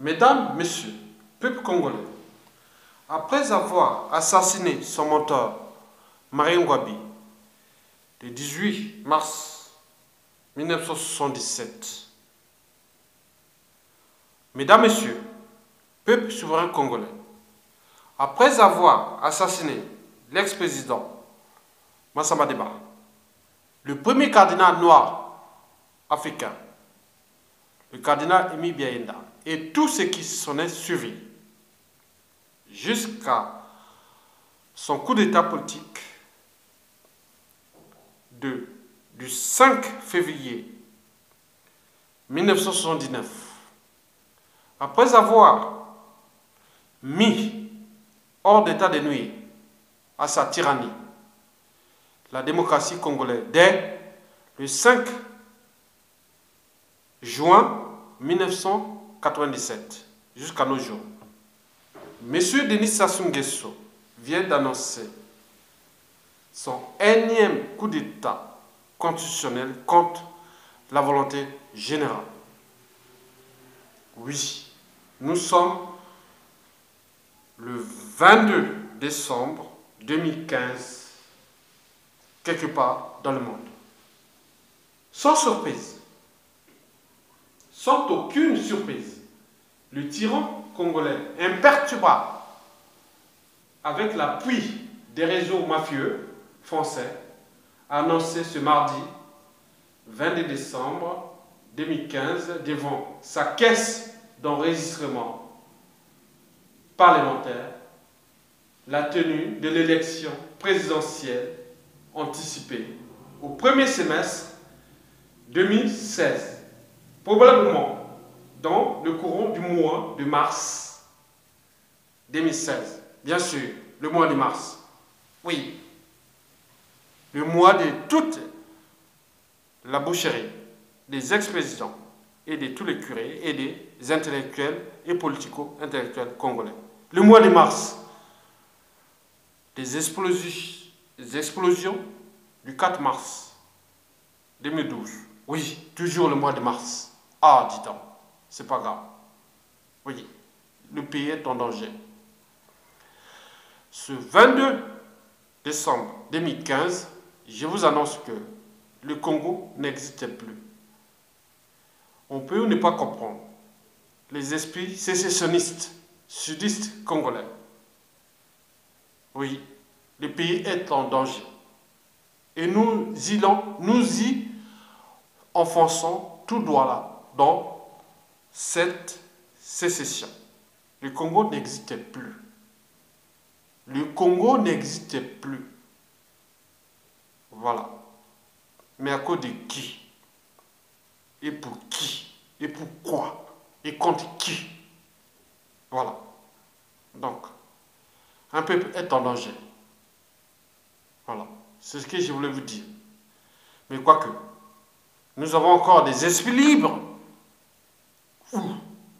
Mesdames, Messieurs, peuple congolais, après avoir assassiné son mentor, Marien Ngwabi, le 18 mars 1977, Mesdames, Messieurs, peuple souverain congolais, après avoir assassiné l'ex-président Massamba Deba, le premier cardinal noir africain, le cardinal Emi Biaenda, et tous ceux qui s'en est suivi, jusqu'à son coup d'état politique du 5 février 1979, après avoir mis hors d'état de nuire à sa tyrannie la démocratie congolaise dès le 5 juin 1997 jusqu'à nos jours. Monsieur Denis Sassou Nguesso vient d'annoncer son énième coup d'État constitutionnel contre la volonté générale. Oui, nous sommes le 22 décembre 2015, quelque part dans le monde. Sans surprise, sans aucune surprise, le tyran congolais imperturbable, avec l'appui des réseaux mafieux français, a annoncé ce mardi 22 décembre 2015 devant sa caisse d'enregistrement parlementaire la tenue de l'élection présidentielle anticipée au premier semestre 2016, probablement dans le courant du mois de mars 2016. Bien sûr, le mois de mars. Oui, le mois de toute la boucherie des ex-présidents et de tous les curés et des intellectuels et politico-intellectuels congolais. Le mois de mars, des explosions, des explosions du 4 mars 2012. Oui, toujours le mois de mars. Ah, dit-on, c'est pas grave. Oui, le pays est en danger. Ce 22 décembre 2015, je vous annonce que le Congo n'existait plus. On peut ne pas comprendre les esprits sécessionnistes, sudistes congolais. Oui, le pays est en danger. Et nous y, nous y enfonçons tout droit là, dans cette sécession. Le Congo n'existait plus. Le Congo n'existait plus. Voilà. Mais à cause de qui? Et pour qui? Et pourquoi Et contre qui? Voilà. Donc, un peuple est en danger. Voilà. C'est ce que je voulais vous dire. Mais quoique, nous avons encore des esprits libres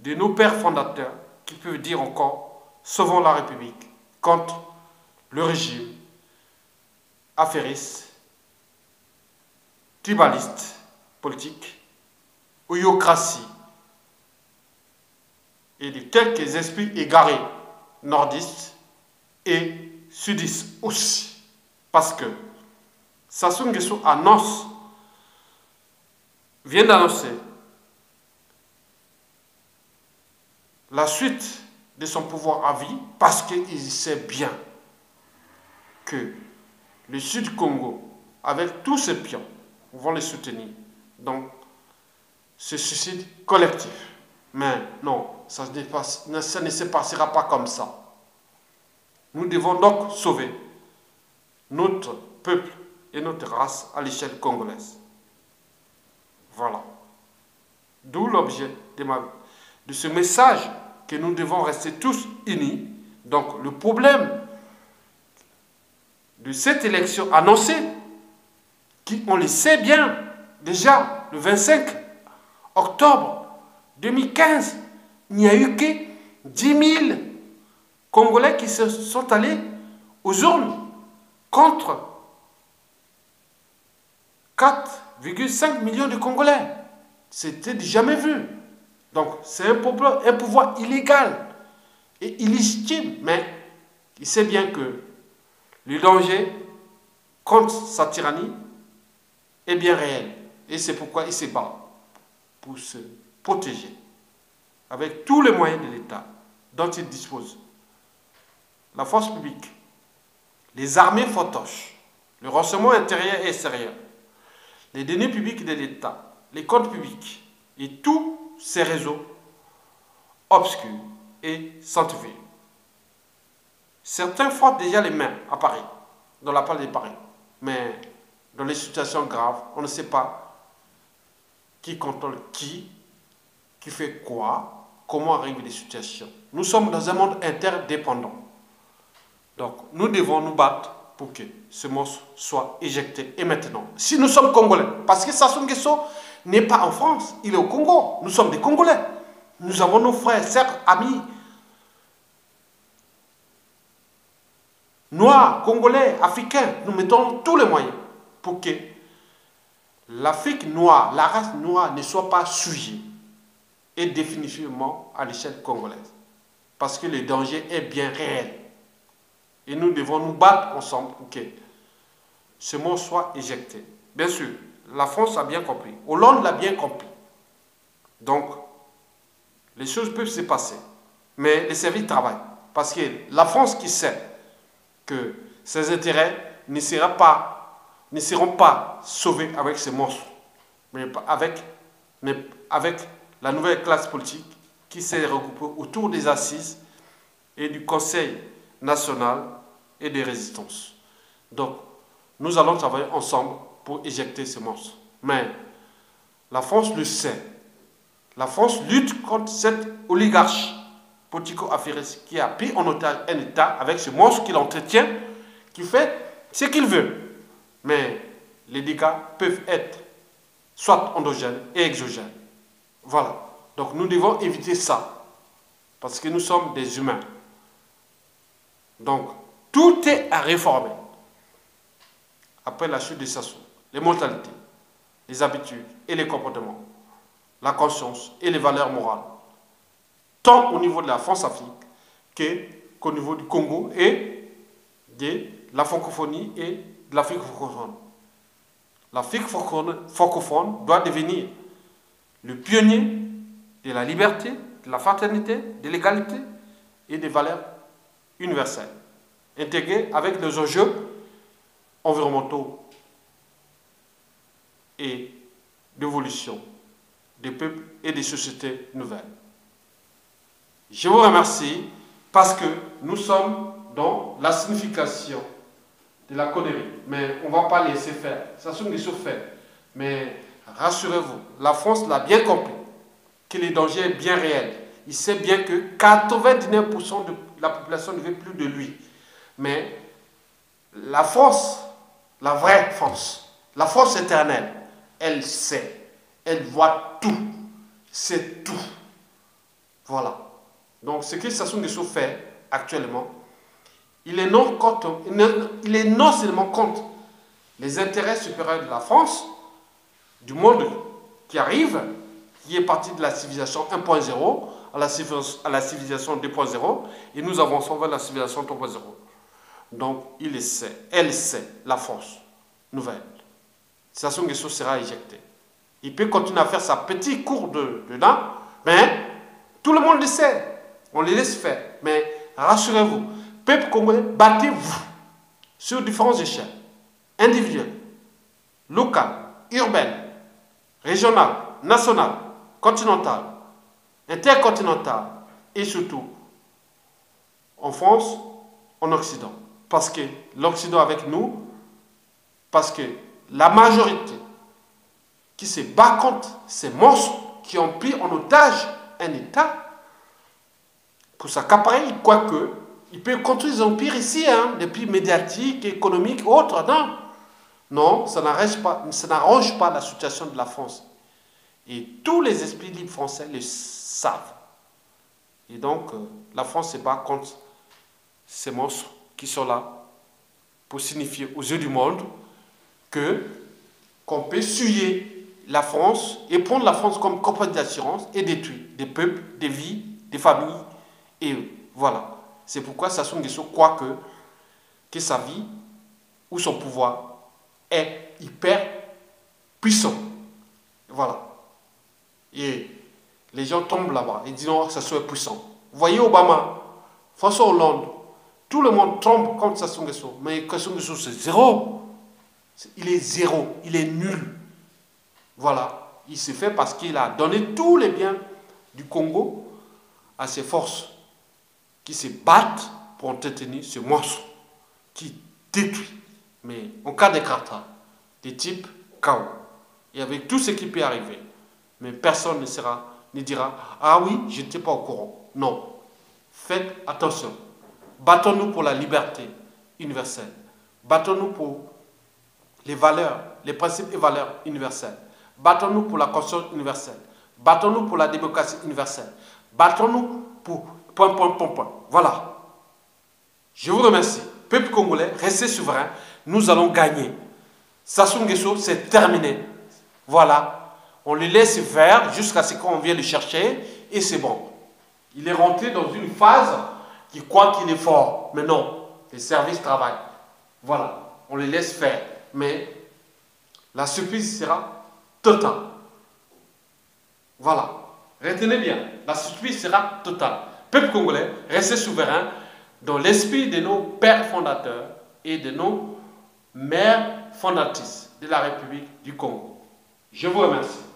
de nos pères fondateurs qui peuvent dire encore sauvons la République contre le régime affairiste, tribaliste, politique, oyocratie et de quelques esprits égarés nordistes et sudistes aussi. Parce que Sassou Nguesso annonce, vient d'annoncer la suite de son pouvoir à vie parce qu'il sait bien que le Sud Congo, avec tous ses pions, vont les soutenir dans ce suicide collectif. Mais non, ça, ça ne se passera pas comme ça. Nous devons donc sauver notre peuple et notre race à l'échelle congolaise. Voilà. D'où l'objet de, de ce message que nous devons rester tous unis. Donc le problème de cette élection annoncée, qui on le sait bien déjà, le 25 octobre 2015, il n'y a eu que 10 000 Congolais qui se sont allés aux urnes contre 4,5 millions de Congolais. C'était jamais vu. Donc, c'est un pouvoir, illégal et illégitime, mais il sait bien que le danger contre sa tyrannie est bien réel. Et c'est pourquoi il se bat pour se protéger avec tous les moyens de l'État dont il dispose. La force publique, les armées fantoches, le renseignement intérieur et extérieur, les données publiques de l'État, les comptes publics et tous ces réseaux obscurs et scientifiques. Certains frottent déjà les mains à Paris, dans la part de Paris, mais dans les situations graves, on ne sait pas qui contrôle qui, qui fait quoi, comment arrivent les situations. Nous sommes dans un monde interdépendant. Donc, nous devons nous battre pour que ce monstre soit éjecté. Et maintenant, si nous sommes Congolais, parce que Sassou Nguesso n'est pas en France, il est au Congo. Nous sommes des Congolais. Nous avons nos frères, sœurs, amis, noirs, congolais, africains. Nous mettons tous les moyens pour que l'Afrique noire, la race noire ne soit pas sujet et définitivement à l'échelle congolaise. Parce que le danger est bien réel. Et nous devons nous battre ensemble pour que ce mot soit éjecté. Bien sûr, la France a bien compris. Hollande l'a bien compris. Donc, les choses peuvent se passer. Mais les services travaillent. Parce que la France qui sait que ses intérêts ne, seront pas sauvés avec ces monstres, mais mais avec la nouvelle classe politique qui s'est regroupée autour des assises et du Conseil national et des résistances. Donc, nous allons travailler ensemble pour éjecter ces monstres. Mais la France le sait. La France lutte contre cette oligarchie politico-affairiste qui a pris en otage un État avec ce monstre qu'il entretient, qui fait ce qu'il veut. Mais les dégâts peuvent être soit endogènes et exogènes. Voilà. Donc nous devons éviter ça. Parce que nous sommes des humains. Donc, tout est à réformer. Après la chute de Sassou, les mentalités, les habitudes et les comportements, la conscience et les valeurs morales, tant au niveau de la France-Afrique qu'au niveau du Congo et de la francophonie et de l'Afrique francophone. L'Afrique francophone doit devenir le pionnier de la liberté, de la fraternité, de l'égalité et des valeurs universelles, intégrées avec les enjeux environnementaux et d'évolution des peuples et des sociétés nouvelles. Je vous remercie parce que nous sommes dans la signification de la connerie. Mais on ne va pas laisser faire. Ça sont des. Mais rassurez-vous, la France l'a bien compris, que le danger est bien réel. Il sait bien que 99% de la population ne veut plus de lui. Mais la France, la vraie France, la force éternelle, elle sait, elle voit tout, c'est tout. Voilà. Donc ce que Sassou Nguesso fait actuellement, il est, non contre, il est non seulement contre les intérêts supérieurs de la France, du monde qui arrive, qui est parti de la civilisation 1.0 à la civilisation 2.0, et nous avançons vers la civilisation 3.0. Donc, il sait, elle sait, la France nouvelle. Sassou Nguesso sera éjecté. Il peut continuer à faire sa petite cour de, dedans, mais tout le monde le sait. On les laisse faire. Mais rassurez-vous, peuple congolais, battez-vous sur différents échelles, individuelles, locales, urbaines, régionales, nationales, continentales, intercontinentales et surtout en France, en Occident. Parce que l'Occident avec nous, parce que la majorité qui se bat contre ces monstres qui ont pris en otage un État, pour s'accaparer, quoique, il peut construire des empires ici, hein, depuis médiatiques, économiques, autres, non. Non, ça n'arrange pas, pas la situation de la France. Et tous les esprits libres français le savent. Et donc, euh, la France se bat contre ces monstres qui sont là pour signifier aux yeux du monde que qu'on peut suyer la France et prendre la France comme compagnie d'assurance et détruire des peuples, des vies, des familles. Et voilà. C'est pourquoi Sassou Nguesso croit que, que sa vie ou son pouvoir est hyper puissant. Voilà. Et les gens tombent là-bas et disent non, Sassou est puissant. Vous voyez Obama, François Hollande, tout le monde tombe contre Sassou Nguesso. Mais Sassou Nguesso, c'est zéro. Il est zéro. Il est nul. Voilà. Il s'est fait parce qu'il a donné tous les biens du Congo à ses forces qui se battent pour entretenir ce monstre qui détruit. Mais en cas d'écartat, des types chaos. Et avec tout ce qui peut arriver, mais personne ne, sera, ne dira Ah oui, je n'étais pas au courant. Non. Faites attention. Battons-nous pour la liberté universelle. Battons-nous pour les valeurs, les principes et valeurs universelles. Battons-nous pour la conscience universelle. Battons-nous pour la démocratie universelle. Battons-nous pour point, point, point, point. Voilà. Je vous remercie. Peuple congolais, restez souverain. Nous allons gagner. Sassou Nguesso, c'est terminé. Voilà. On le laisse faire jusqu'à ce qu'on vienne le chercher et c'est bon. Il est rentré dans une phase qui croit qu'il est fort. Mais non, les services travaillent. Voilà. On le laisse faire. Mais la surprise sera totale. Voilà. Retenez bien, la surprise sera totale. Peuple congolais, restez souverain dans l'esprit de nos pères fondateurs et de nos mères fondatrices de la République du Congo. Je vous remercie.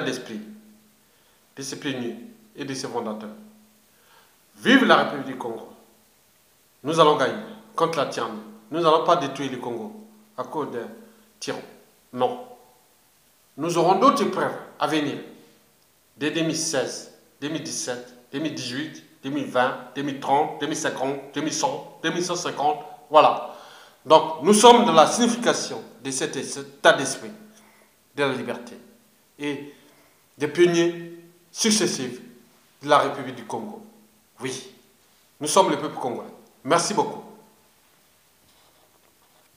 D'esprit de ses pionniers et de ses fondateurs. Vive la République du Congo. Nous allons gagner contre la tyrannie. Nous n'allons pas détruire le Congo à cause d'un tyran. Non. Nous aurons d'autres preuves à venir. Dès 2016, 2017, 2018, 2020, 2030, 2050, 2100, 2150. Voilà. Donc, nous sommes dans la signification de cet état d'esprit de la liberté et des pionniers successifs de la République du Congo. Oui, nous sommes le peuple congolais. Merci beaucoup.